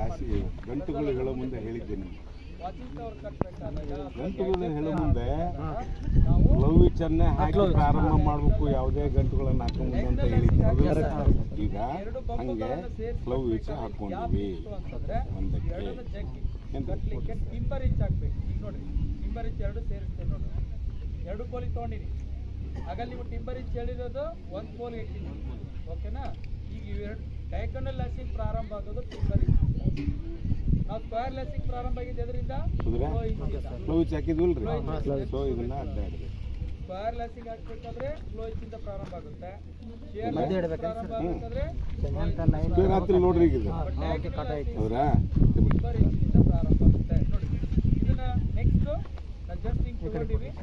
ಲಾಸಿ ಗಂಟುಗಳು ಹೇಳೋ ಮುಂದೆ ಹೇಳಿದ್ದೀನಿ ಗಂಟುಗಳು ಹೇಳೋ ಮುಂದೆ ಲವ್ ಚನ್ನೆ ಹಾಕಿ ಪ್ರಾರಂಭ ಮಾಡಬೇಕು ಯಾವುದೇ ಗಂಟುಗಳನ್ನು ಹಾಕೊಂಡು ಅಂತ ಹೇಳಿದ್ದೆ? ಈಗ ಹಂಗೆ ಲವ್ ವಿಚ ಹಾಕೊಂಡ್ವಿ ಅಂತಂದ್ರೆ ಒಂದಕ್ಕೆ ಇಂಚ್ ಹಾಕ್ಬೇಕು ನೋಡ್ರಿ ಟಿಂಬರ್ ಇಂಚ್ ಎರಡು ಸೇರಿಸ್ತೇವೆ ನೋಡ್ರಿ. ಎರಡು ಕೋಲಿ ತೊಗೊಂಡಿನಿ ಆಗ ನೀವು ಟಿಂಬರ್ ಇಂಚ್ ಹೇಳಿರೋದು ಒಂದು ಕೋಲ್ ಇಟ್ಟಿನಿ ಓಕೆನಾ ಈಗ ಇವೆರಡು ಡಯಾಗನಲ್ ಲ್ಯಾಸಿಂಗ್ ಪ್ರಾರಂಭ ಆಗೋದು ಟಿಂಬರ್ ಇಂಚ್ ಪ್ರಾರಂಭ ಆಗಿದೆ ಅದರಿಂದ ವಿಚ್ ಹಾಕಿದ್ವಲ್ರಿ? ಸೊ ಇದನ್ನ ಸ್ಕ್ವೇರ್ ಲ್ಯಾಸಿಂಗ್ ಹಾಕ್ಬೇಕಾದ್ರೆ ಫ್ಲೋ ಇಂಚಿಂದ ಪ್ರಾರಂಭ ಆಗುತ್ತೆ. ರಾತ್ರಿ ನೋಡ್ರಿ ಈಗ. ಇಂಚಿಂದ ಪ್ರಾರಂಭ ಆಗುತ್ತೆ. ನೋಡಿ ಇದನ್ನ ನೆಕ್ಸ್ಟ್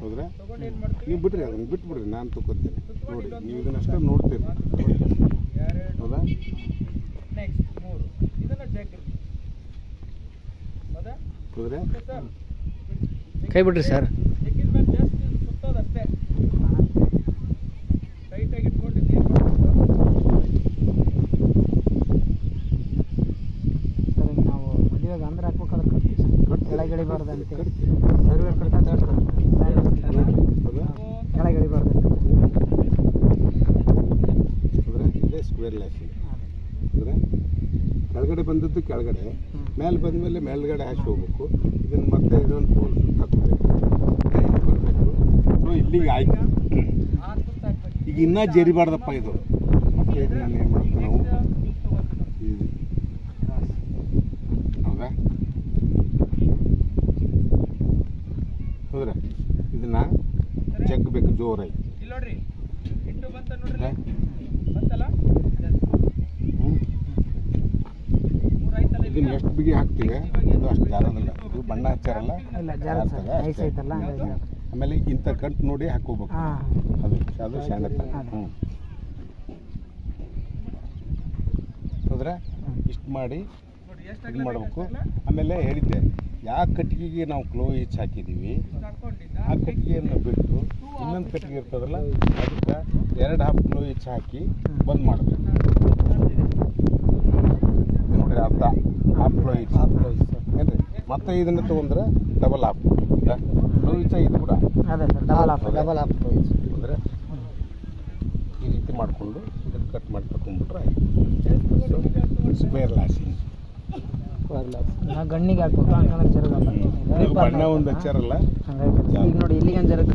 ಹೌದ್ರಾ? ಮಾಡ್ತೀವಿ? ನೀವು ಬಿಡ್ರಿ ಅದನ್ನ ಬಿಟ್ಬಿಡ್ರಿ ನಾನು ತಗೋತೀನಿ. ನೋಡಿ ನೀವು ಇದನ್ನಷ್ಟೇ ನೋಡ್ತೀರಿ. ಹೌದಾ? ನೆಕ್ಸ್ಟ್ ಮೂರು. ಇದನ್ನ ಜಗ್ರಿ ಕೈ ಬಿಡ್ರಿ ಸರ್ ಜಗ್ಗಿದ ಮೇಲೆ ಜಸ್ಟ್ ಸುತ್ತೋದಷ್ಟೇ ಟೈಟಾಗಿ ಇಟ್ಕೊಂಡು ಏನು ಮಾಡಬೇಕು ಸರ್ ಈಗ ನಾವು ಮದುವೆಗೆ ಅಂದ್ರೆ ಹಾಕ್ಬೇಕಾದ್ರೆ ಕಟ್ತೀವಿ ಸರ್ ಕೆಳಗೆ ಇಳಿಬಾರ್ದು ಅಂತ ಕಟ್ತೀರಿ. ಸರ್ವೆ ಕಟ್ಕೊಂಡು ಹೌದಾ ಕೆಳಗಡೆ ಬಂದದ್ದು ಕೆಳಗಡೆ. ಮೇಲೆ ಬಂದಮೇಲೆ ಮೇಲ್ಗಡೆ ಹಾಕಿ ಹೋಗ್ಬೇಕು. ಇದನ್ನ ಮತ್ತೆ ಇದೊಂದು ಫೋನ್ ಸುತ್ತ ಹಾಕಬೇಕು ಇಲ್ಲಿ ಬರಬೇಕು ಸೊ ಇಲ್ಲಿಗೆ ಆಯ್ತು. ಈಗ ಇನ್ನೂ ಜರಿಬಾರ್ದಪ್ಪ ಇದು. ಮತ್ತೆ ಇದನ್ನ ಏನು ಮಾಡ್ತೀವಿ ನಾವು? ಇದು ಹೌದಾ? ಹೌದ್ರಾ? ಇದನ್ನ ಜಗ್ಬೇಕು ಜೋರಾಗಿ ಇಲ್ಲಿ ನೋಡ್ರಿ ಇಂಟು ಬಂತ ನೋಡ್ರಿ ಹಾ? ಬಂತಲ್ಲ ಹ್ಞೂ ಮೂರು ಆಯ್ತಲ್ಲ ಇದನ್ನ ಎಷ್ಟು ಬಿಗಿ ಹಾಕ್ತೀವಿ? ಇದು ಅಷ್ಟು ಜಾರದಿಲ್ಲ. ಇದು ಬಣ್ಣ ಹಚ್ಚಾರಲ್ಲ? ಜಾರ್ತದೆ ಅಷ್ಟೇ. ಆಮೇಲೆ ಇಂಥ ಕಂಟ್ ನೋಡಿ ಹಾಕೋಬೇಕು ಅದು ಅದು ಶಾಣೆ ಹ್ಞೂ ಹೌದ್ರಾ ಇಷ್ಟು ಮಾಡಿ ಇದು ಮಾಡಬೇಕು. ಆಮೇಲೆ ಹೇಳಿದ್ದೆ ಯಾವ ಕಟ್ಟಿಗೆಗೆ ನಾವು ಕ್ಲೋ ಹೆಚ್ಚು ಹಾಕಿದ್ದೀವಿ ಆ ಕಟ್ಟಿಗೆಯನ್ನು ಬಿಟ್ಟು ಇನ್ನೊಂದು ಕಟ್ಟಿಗೆ ಇರ್ತದಲ್ಲ ಅದಕ್ಕೆ ಎರಡು ಹಾಫ್ ಕ್ಲೋ ಹೆಚ್ಚು ಹಾಕಿ ಬಂದ್ ಮಾಡಬೇಕು. ನೋಡ್ರಿ ಅರ್ಧ ಹಾಫ್ ಕ್ಲೋ ಮತ್ತೆ ಇದನ್ನ ತೊಗೊಂಡ್ರೆ ಡಬಲ್ ಹಾಫ್ ಈಚ ಇದು ಕೂಡ. ಅದೇ sir double of double half each ಅಂದರೆ ಈ ರೀತಿ ಮಾಡಿಕೊಂಡು ಇದನ್ನು ಕಟ್ ಮಾಡಿ ತಗೊಂಡ್ಬಿಟ್ರೆ ಸ್ಕ್ವೇರ್ ಲಾಸಿಂಗ್ ಗಣ್ಣಿಗೆ ಹಾಕ್ಬೇಕು ಹಂಗಂದ್ರೆ ಜರುಗಲ್ಲ ಬಣ್ಣ ಒಂದು ಹಚ್ಚಾರಲ್ಲ. ಈಗ ನೋಡಿ ಇಲ್ಲಿಗೆ ಜರುಗ